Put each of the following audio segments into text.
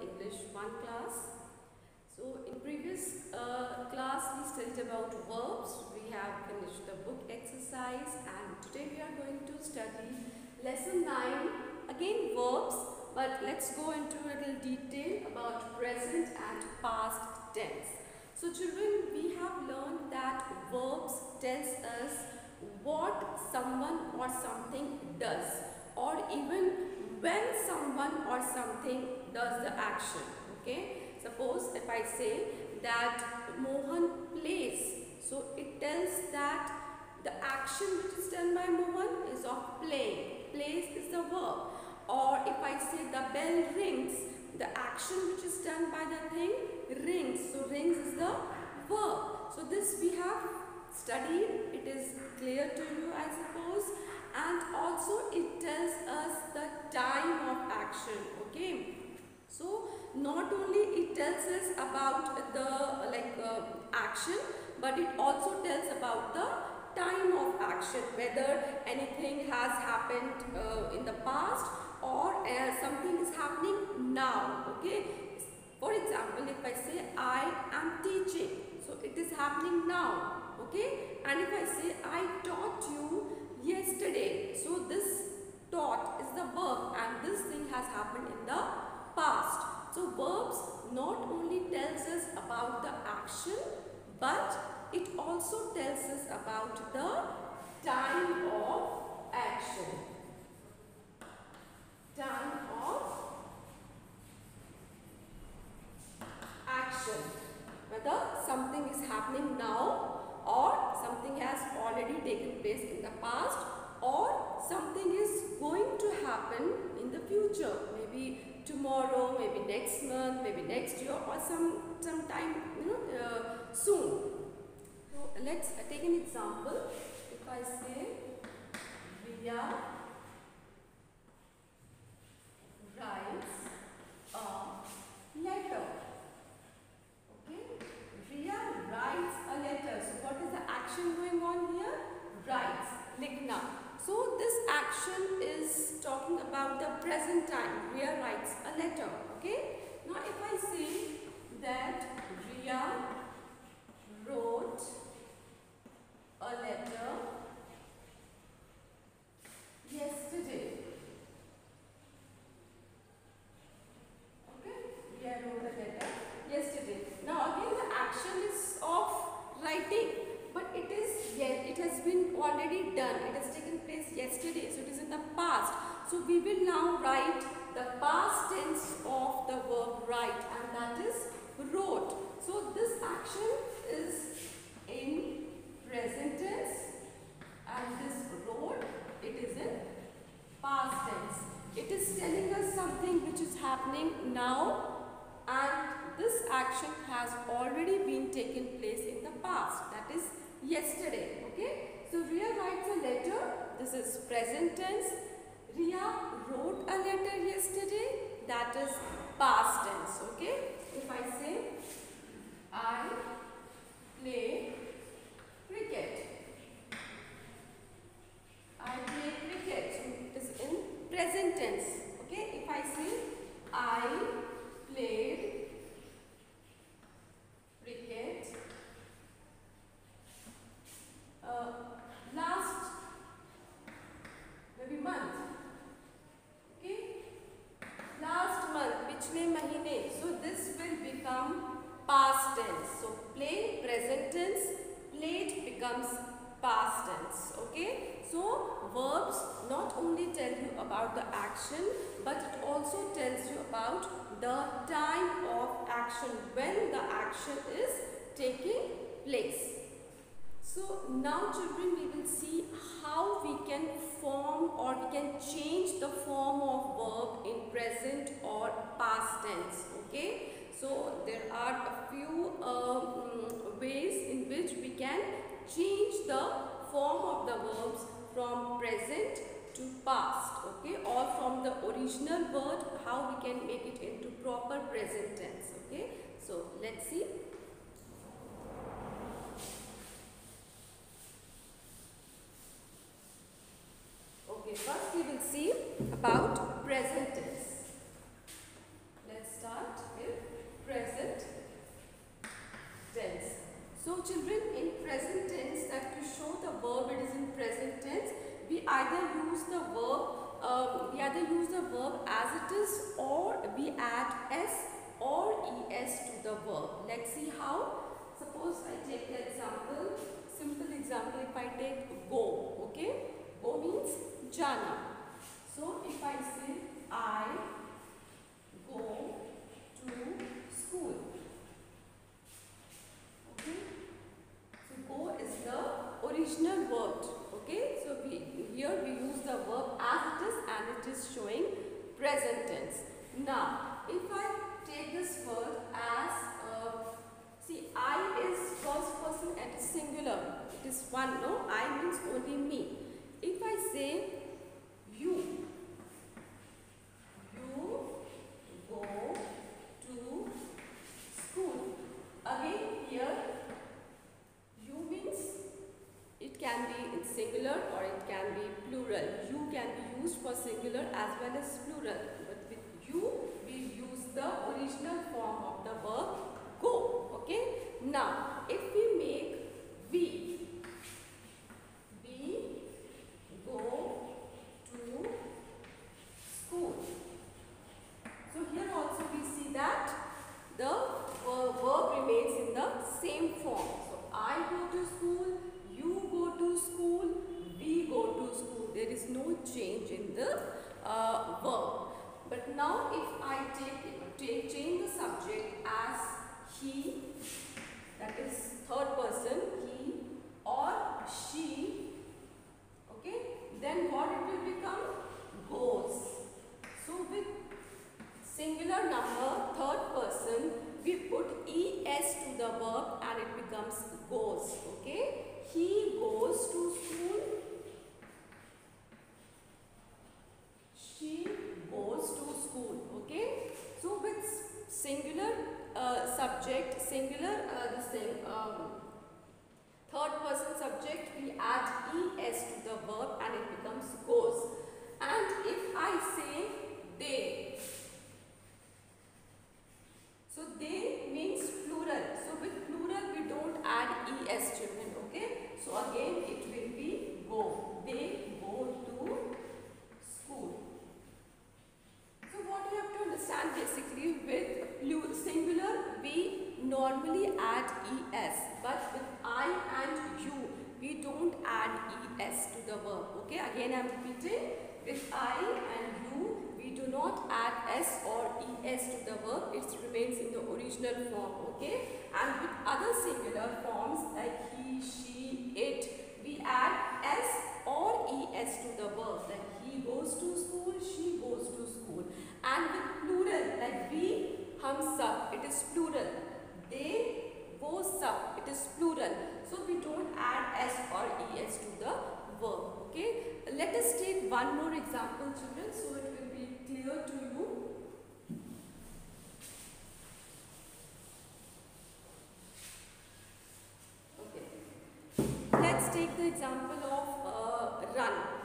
English 1 class. So in previous uh, class we studied about verbs. We have finished the book exercise and today we are going to study lesson 9 again verbs but let's go into a little detail about present and past tense. So children we have learned that verbs tells us what someone or something does or even when someone or something does the action okay? Suppose if i say that mohan plays so it tells that the action which is done by mohan is of playing. Plays is the verb. Or if i say the bell rings the action which is done by the thing rings. So rings is the verb. So this we have studied. It is clear to you i suppose. And also it tells us the time of action okay so not only it tells us about the like uh, action but it also tells about the time of action whether anything has happened uh, in the past or uh, something is happening now okay for example if i say i am teaching so it is happening now okay and if i say i taught you yesterday. So this taught is the verb and this thing has happened in the past. So verbs not only tells us about the action but it also tells us about the time of action. Time of action. Whether something is happening now or something has already taken place in the past or something is going to happen in the future maybe tomorrow maybe next month maybe next year or some sometime you know uh, soon. So let's take an example. If i say Riya writes a letter okay Riya writes a letter. So what is the action going on here? Writes, likhna. So this action is talking about the present time. Riya writes a letter. Okay. Now if I say that Riya wrote a letter yesterday. Okay. Riya wrote a letter yesterday. Now again the action is of writing but it is yet it has been already done. It has taken place yesterday so it is in the past. So we will now write the past tense of the verb write and that is wrote. So this action is in present tense and this wrote it is in past tense. It is telling us something which is happening now and this action has already been taken place in the past that is yesterday okay? So Riya writes a letter this is present tense. Riya wrote a letter yesterday that is past tense okay? If I say I play tense. So play present tense played becomes past tense okay? So verbs not only tell you about the action but it also tells you about the time of action when the action is taking place. So now children we will see how we can form or we can change the form of verb in present or past tense okay so there are a few um, ways in which we can change the form of the verbs from present to past okay? Or from the original word how we can make it into proper present tense okay? So let's see okay first we will see about present tense let's start this or we add s or es to the verb. Let's see how. Suppose I take the example, simple example if I take go, okay? Go means jana. So if I say I go to school. Okay? So go is the original word. Okay? So we here we use the verb as it is and it is showing present tense. Now, if I take this word as uh, see I is first person and singular. It is one, no? I means only me. If I say you, you go to school. Again here you means it can be in singular or it can be plural. You can be used for singular as well as plural. But with you we use the original form of the verb go. Okay. Now if we make we, we go to school. So here also we see that the uh, verb remains in the same form. So I go to school, you go to school, we go to school. There is no change in the uh, verb. But now if I take, take change the subject as he, that is third person, he or she, okay, then what it will become? Goes. So with singular number, third person, we put es to the verb and it becomes goes. Okay? He goes to school. She goes to school. Okay? So with singular uh, subject, singular uh, the same um, third person subject, we add es to the verb and it becomes goes. And if I say they, so they means plural. So with plural we don't add es children. Okay. So again it will be go. They go to school. So what you have to understand basically with plu- singular we normally add es, but with I and you we don't add es to the verb. Okay. Again I am repeating. With I and you we do not add s or es to the verb. It remains in the original form. Okay. And with other singular forms like he, she, it, we add s or es to the verb. Like he goes to school, she goes to school. And with plural like we, hum it is plural. They go sab, it is plural. So we don't add s or es to the verb. Okay. Let us take one more example children so it will be clear to you. Okay. Let's take the example of uh, run.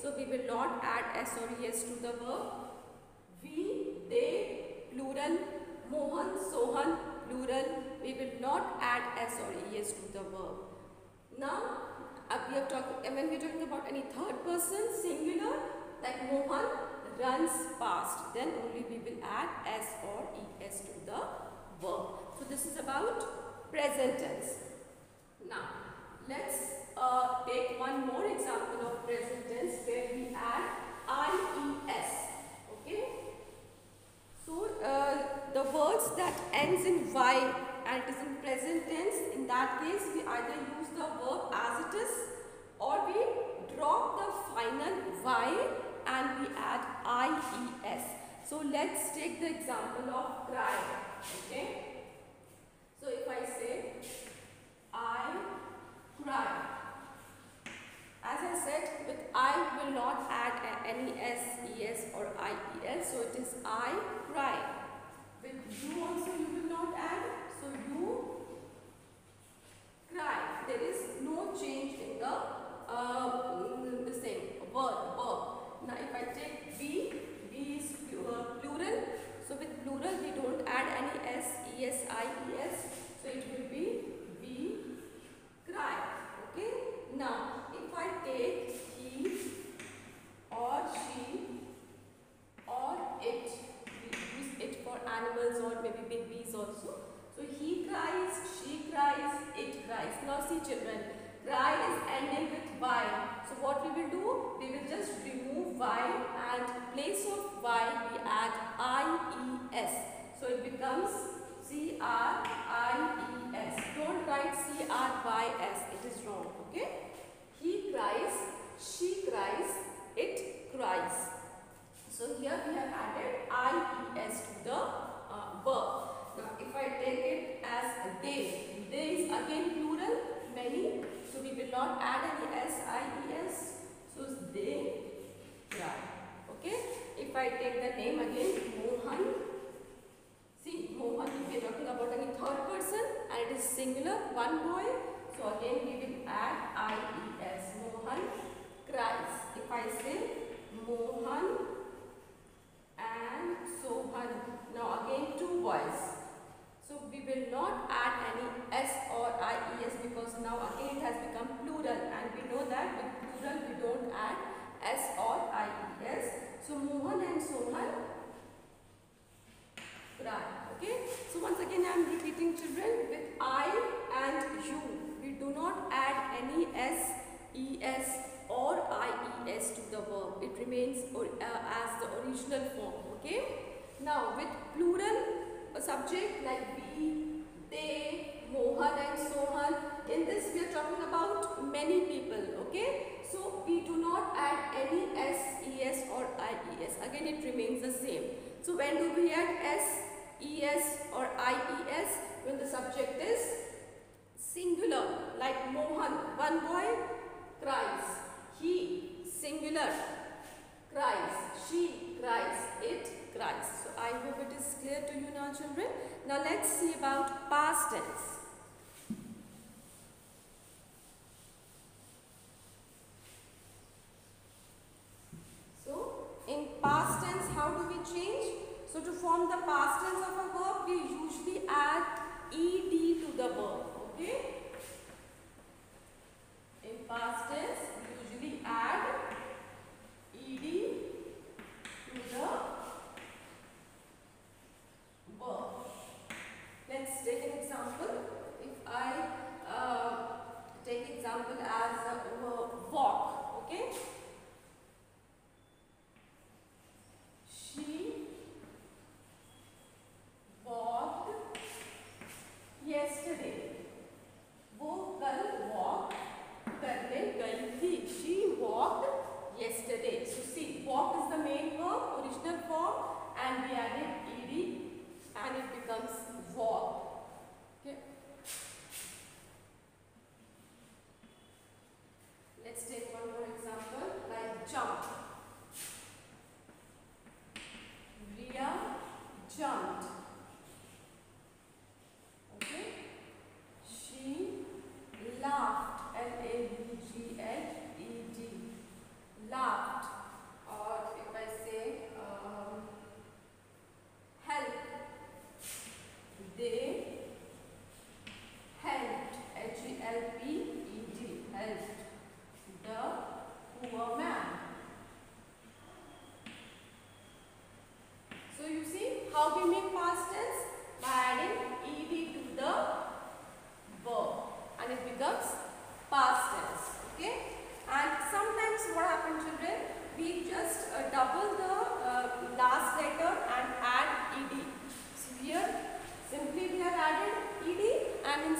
So we will not add s or es to the verb. We, they, plural. Mohan, Sohan, plural. We will not add s or es to the verb. Now, we are talking when we are talking about any third person singular, like Mohan runs past, then only we will add s or es to the verb. So this is about present tense. Now, let's uh, take one more example of present tense where we add ies. Okay. So uh, the words that ends in y and it is in present tense, in that case we either use the verb as it is or we drop the final y and we add ies. So let's take the example of cry. Okay. So if I say I cry. As I said, with I will not add any s, es or ies. So it is I cry. With you also you will not add. So you cry. There is no change in the uh, the same word verb. Now if I take we, we is plural. So with plural we don't add any s, es, ies. So it will be we cry. Okay. Now if I take he or she or it, we use it for animals or maybe babies also. So he cries, she cries, it cries. Now see children, cry is ending with y. So what we will do? We will just remove y and place of y we add ies. So it becomes c r i e s. Don't write c r y s. It is wrong. Okay? He cries, she cries, it cries. So here we have added ies to the uh, verb. Now if I take it as they, they is again plural, many. So we will not add any s, i, e, s. So they cry. Okay. If I take the name again, Mohan. See, Mohan, if we are talking about any third person and it is singular, one boy. So again we will add ies. Mohan cries. If I say Mohan and Sohan. Now again two boys. So we will not add s now again it has become plural and we know that with plural we don't add s or ies. So Mohan and Sohan cry. Okay. So once again I am repeating children with I and you. We do not add any s, es or ies to the verb. It remains or, uh, as the original form. Okay. Now with plural subject like we, they, Mohan and Sohan. In this we are talking about many people. Okay. So we do not add any s, es or ies. Again it remains the same. So when do we add s, es or ies? When the subject is singular like Mohan, one boy cries. He, singular, cries. She cries. It cries. So I hope it is clear to you now children. Now let's see about past tense. So in past tense how do we change? So to form the past tense of a verb we usually add ed to the verb. Okay. In past tense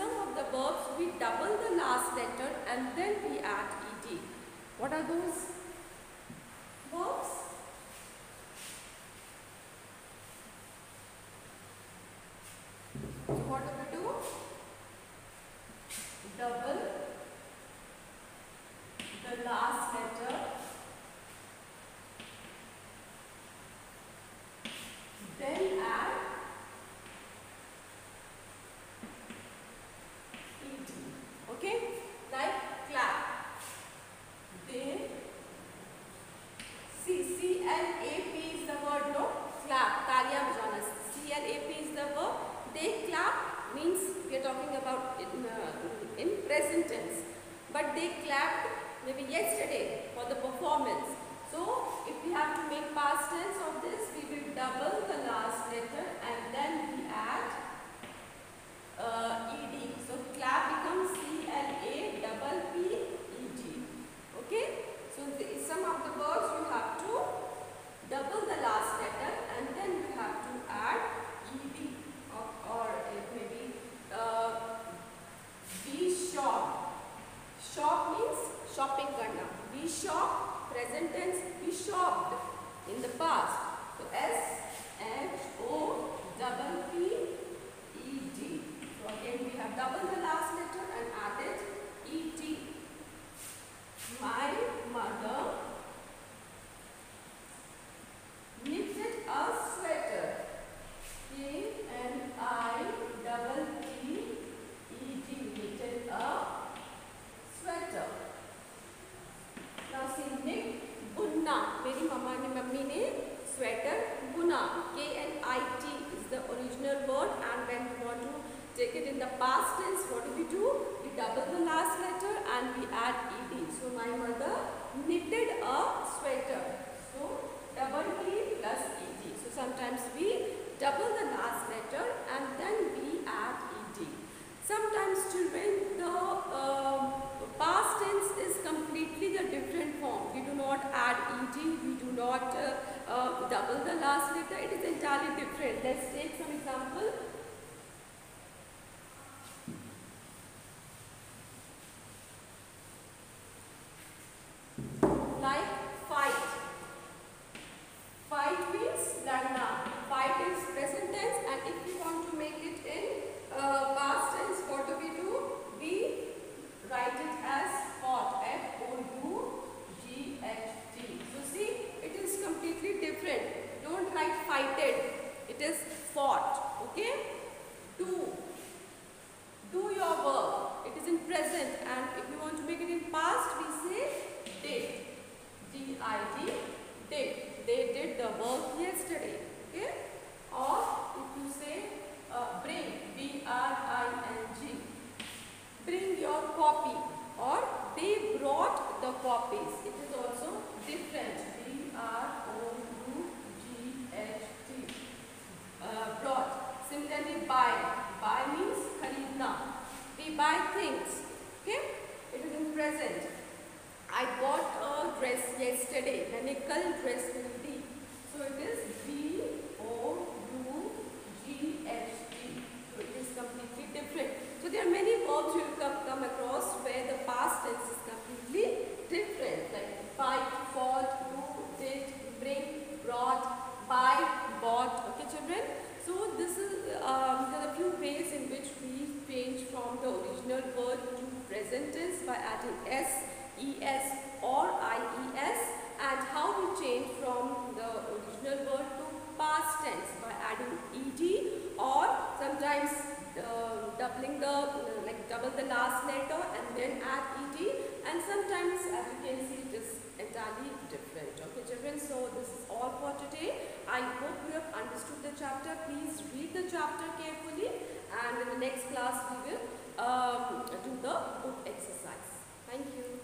Some of the verbs, we double the last letter and then we add ed. What are those? CLAP is the word no clap talia bajana CLAP is the verb. They clap means we are talking about in, uh, in present tense. But they clapped maybe yesterday for the performance. So if we have to make past tense of this we will double the last letter and then we add uh, ed so clap shopping karna. We shop, present tense, we shopped in the past. So S-H-O-P-P-E-D. So again we have doubled the last letter and added E-T. My past tense, what do we do? We double the last letter and we add ed. So my mother knitted a sweater. So double e plus ed. So sometimes we double the last letter and then we add ed. Sometimes children, the uh, past tense is completely the different form. We do not add ed. We do not uh, uh, double the last letter. It is entirely different. Let's take some example. Children. So this is um, there are a few ways in which we change from the original word to present tense by adding s, es, or ies, and how we change from the original word to past tense by adding ed, or sometimes uh, doubling the uh, like double the last letter and then add ed, and sometimes as you can see it is entirely different children. So this is all for today. I hope you have understood the chapter. Please read the chapter carefully and in the next class we will um, do the book exercise. Thank you.